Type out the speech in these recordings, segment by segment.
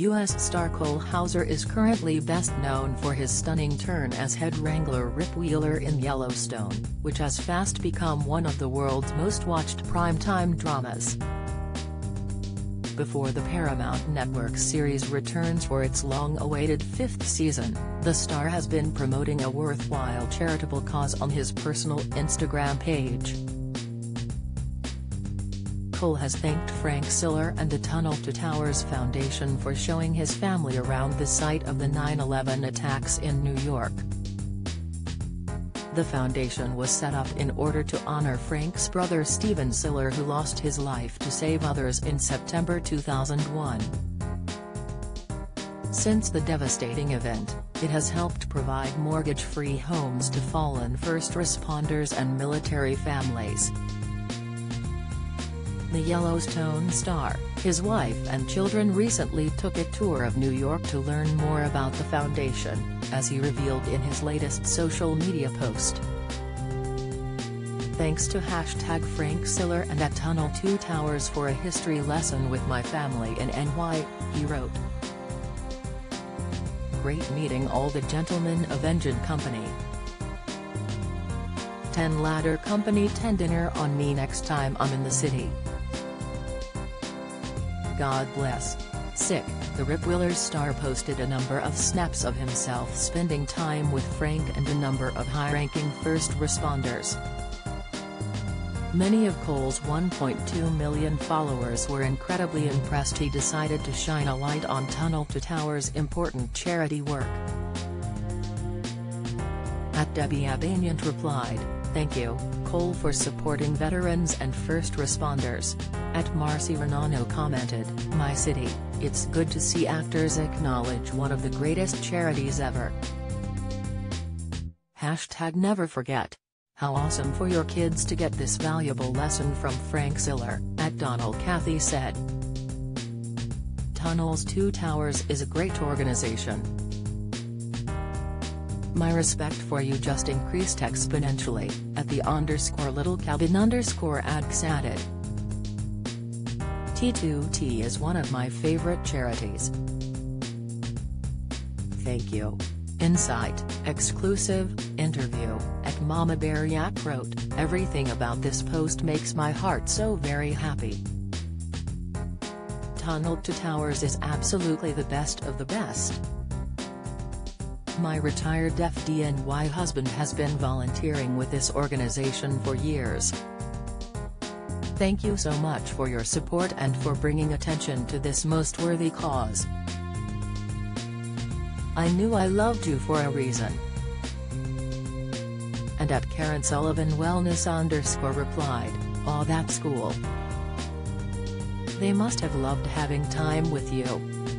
U.S. star Cole Hauser is currently best known for his stunning turn as head wrangler Rip Wheeler in Yellowstone, which has fast become one of the world's most watched primetime dramas. Before the Paramount Network series returns for its long-awaited fifth season, the star has been promoting a worthwhile charitable cause on his personal Instagram page. Cole has thanked Frank Siller and the Tunnel to Towers Foundation for showing his family around the site of the 9-11 attacks in New York. The foundation was set up in order to honor Frank's brother Stephen Siller who lost his life to save others in September 2001. Since the devastating event, it has helped provide mortgage-free homes to fallen first responders and military families the Yellowstone star, his wife and children recently took a tour of New York to learn more about the foundation, as he revealed in his latest social media post. Thanks to hashtag Frank Siller and at Tunnel 2 Towers for a history lesson with my family in NY, he wrote. Great meeting all the gentlemen of Engine Company. 10 Ladder Company 10 dinner on me next time I'm in the city. God bless. Sick, the Rip Wheeler star posted a number of snaps of himself spending time with Frank and a number of high-ranking first responders. Many of Cole's 1.2 million followers were incredibly impressed he decided to shine a light on Tunnel to Towers' important charity work. Debbie Abaniant replied, Thank you, Cole for supporting veterans and first responders. At Marcy Renano commented, My city, it's good to see actors acknowledge one of the greatest charities ever. Hashtag never forget. How awesome for your kids to get this valuable lesson from Frank Siller, at Donald Cathy said. Tunnels 2 Towers is a great organization, my respect for you just increased exponentially, at the underscore little cabin underscore ads added. T2T is one of my favorite charities. Thank you. Insight, exclusive, interview, at Mama Bear Yak wrote, everything about this post makes my heart so very happy. Tunnel to Towers is absolutely the best of the best. My retired FDNY husband has been volunteering with this organization for years. Thank you so much for your support and for bringing attention to this most worthy cause. I knew I loved you for a reason. And at Karen Sullivan Wellness underscore replied, Aw that's cool. They must have loved having time with you.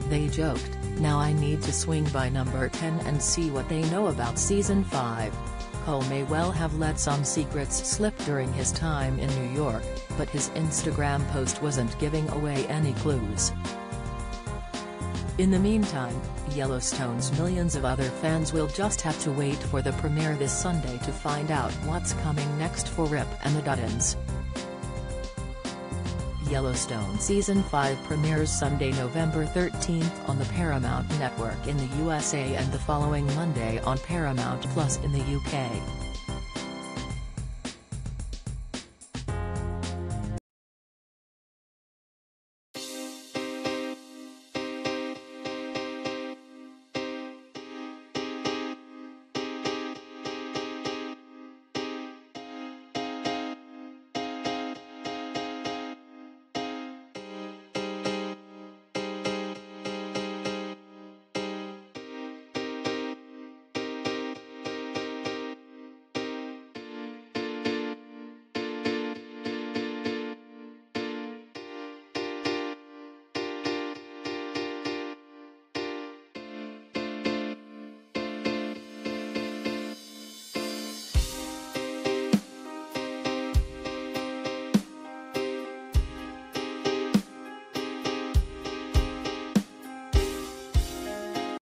They joked. Now I need to swing by number 10 and see what they know about season 5. Cole may well have let some secrets slip during his time in New York, but his Instagram post wasn't giving away any clues. In the meantime, Yellowstone's millions of other fans will just have to wait for the premiere this Sunday to find out what's coming next for Rip and the Duttons. Yellowstone Season 5 premieres Sunday, November 13th on the Paramount Network in the USA and the following Monday on Paramount Plus in the UK.